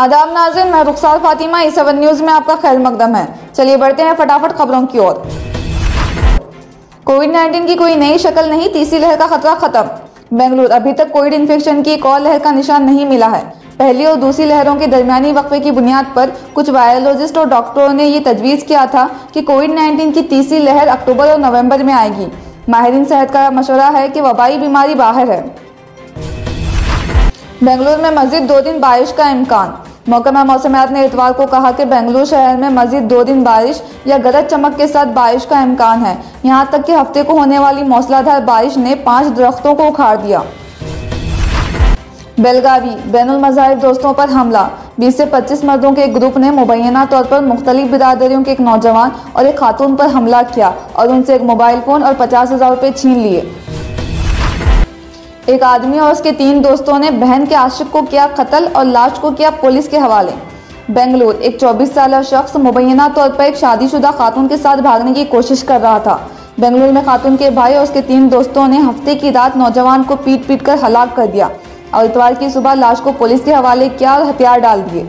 आदाब नाजिन मैं Rukhsar Fatima E seven news में आपका खैर मकदम है। चलिए बढ़ते हैं फटाफट खबरों की ओर। कोविड 19 की कोई नई शक्ल नहीं, तीसरी लहर का खतरा खत्म। बेंगलुरु, अभी तक कोविड इन्फेक्शन की एक और लहर का निशान नहीं मिला है। पहली और दूसरी लहरों के दरमियानी वक्फे की बुनियाद पर कुछ वायरोलॉजिस्ट और डॉक्टरों ने ये तजवीज़ किया था कि कोविड 19 की तीसरी लहर अक्टूबर और नवंबर में आएगी। माहरीन सेहत का मशवरा है कि वबाई बीमारी बाहर है। बेंगलुरु में मजीद दो दिन बारिश का इम्कान। महकमा मौसमियात ने इतवार को कहा कि बेंगलुरु शहर में मजीद दो दिन बारिश या गरज चमक के साथ बारिश का इम्कान है। यहाँ तक कि हफ़्ते को होने वाली मौसलाधार बारिश ने पाँच दरख्तों को उखाड़ दिया। बेलगावी बैन मजाहिब दोस्तों पर हमला। 20 से 25 मर्दों के एक ग्रुप ने मुबैना तौर पर मुख्तलिफ़ बिरादरियों के एक नौजवान और एक खातून पर हमला किया और उनसे एक मोबाइल फ़ोन और पचास हज़ार रुपये छीन लिए। एक आदमी और उसके तीन दोस्तों ने बहन के आशिक को किया कत्ल और लाश को किया पुलिस के हवाले। बेंगलुरु, एक 24 साल शख्स मुबैना तौर पर एक शादीशुदा खातून के साथ भागने की कोशिश कर रहा था। बेंगलुरु में खातून के भाई और उसके तीन दोस्तों ने हफ़्ते की रात नौजवान को पीट पीट कर हलाक कर दिया। और इतवार की सुबह लाश को पुलिस के हवाले किया और हथियार डाल दिए।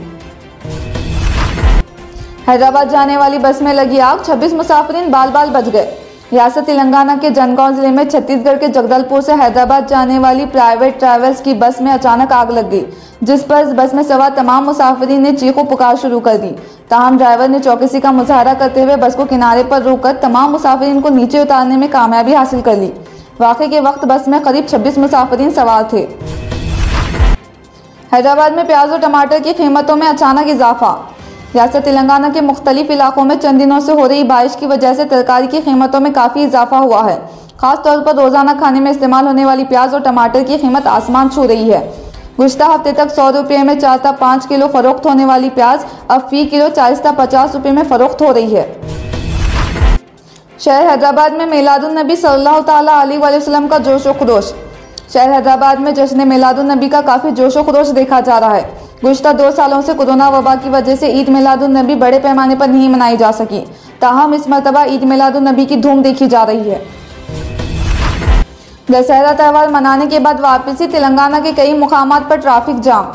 हैदराबाद जाने वाली बस में लगी आग 26 मुसाफिरीन बाल बाल बच गए। रियासत तेलंगाना के जनगांव ज़िले में छत्तीसगढ़ के जगदलपुर से हैदराबाद जाने वाली प्राइवेट ट्रैवल्स की बस में अचानक आग लग गई, जिस पर बस में सवार तमाम मुसाफिरीन ने चीखों पुकार शुरू कर दी। ताहम ड्राइवर ने चौकसी का मुजाहरा करते हुए बस को किनारे पर रोककर तमाम मुसाफिरीन को नीचे उतारने में कामयाबी हासिल कर ली। वाकई के वक्त बस में करीब 26 मुसाफिरीन सवार थे। हैदराबाद में प्याज और टमाटर की कीमतों में अचानक इजाफा। रियासत तेलंगाना के मुख्तलिफ़ इलाकों में चंद दिनों से हो रही बारिश की वजह से तरकारी की कीमतों में काफ़ी इजाफा हुआ है। खास तौर पर रोज़ाना खाने में इस्तेमाल होने वाली प्याज और टमाटर की कीमत आसमान छू रही है। गुजशत हफ़्ते तक सौ रुपये में चार था पाँच किलो फरोख्त होने वाली प्याज, अब फ़ी किलो चालीस था पचास रुपये में फरोख्त हो रही है। शहर हैदराबाद में मिलादुलनबी सल्लल्लाहु अलैहि वसल्लम का जोश व खरोश। शहर हैदराबाद में जश्न मिलादुलनबी का काफ़ी जोश व खरोश देखा जा रहा है। गुजशत दो सालों से कोरोना वबा की वजह से ईद मिलादुलनबी बड़े पैमाने पर नहीं मनाई जा सकी। ताहम इस मरतबा ईद मिलादुलनबी की धूम देखी जा रही है। दशहरा त्यौहार मनाने के बाद वापसी तेलंगाना के कई मुकाम पर ट्रैफ़िक जाम।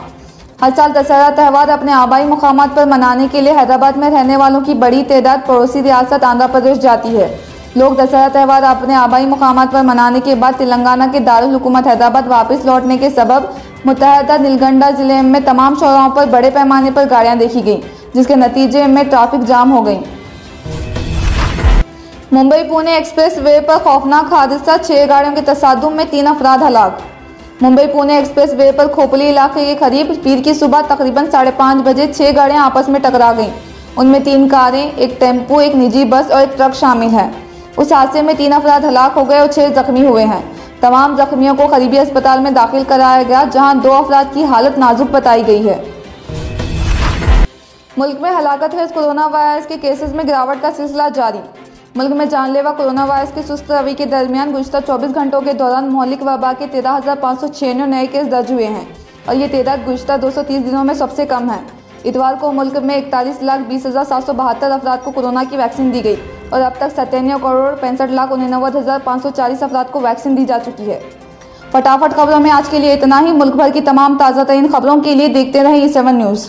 हर साल दशहरा त्यौहार अपने आबाई मुकाम पर मनाने के लिए हैदराबाद में रहने वालों की बड़ी तादाद पड़ोसी रियासत आंध्र प्रदेश जाती है। लोग दशहरा त्यौहार अपने आबाई मुकाम पर मनाने के बाद तेलंगाना के दारुलकूमत हैदराबाद वापस लौटने के सबब मुतहदा नीलगंडा ज़िले में तमाम चौराहों पर बड़े पैमाने पर गाड़ियाँ देखी गईं, जिसके नतीजे में ट्रैफ़िक जाम हो गई। मुंबई पुणे एक्सप्रेस वे पर खौफनाक हादसा, छह गाड़ियों के तसादुम में तीन अफराद हलाक। मुंबई पुणे एक्सप्रेस वे पर खोपली इलाके के करीब पीर की सुबह तकरीबन साढ़े पाँच बजे छह गाड़ियाँ आपस में टकरा गईं। उनमें तीन कारें, एक टेंपो, एक निजी बस और एक ट्रक शामिल है। उस हादसे में तीन अफराद हलाक हो गए और छह जख्मी हुए हैं। तमाम जख्मियों को करीबी अस्पताल में दाखिल कराया गया, जहाँ दो अफराद की हालत नाजुक बताई गई है। मुल्क में हलाकत है कोरोना वायरस के केसेस में गिरावट का सिलसिला जारी। मुल्क में जानलेवा कोरोना वायरस की सुस्त रवि के दरमियान गुजशत 24 घंटों के दौरान मौलिक वबा के तेरह हज़ार पाँच सौ छियानवे नए केस दर्ज हुए हैं, और ये तादाद गुजशत 230 दिनों में सबसे कम है। इतवार को मुल्क में इकतालीस लाख बीस हज़ार सात सौ बहत्तर अफराद को कोरोना की वैक्सीन दी गई। और अब तक सत्तानवे करोड़ पैंसठ लाख उन्नवे हज़ार पाँच सौ चालीस अफराद को वैक्सीन दी जा चुकी है। फटाफट खबरों में आज के लिए इतना ही। मुल्क भर की तमाम ताज़ा तरीन खबरों के लिए देखते रहें सेवन न्यूज़।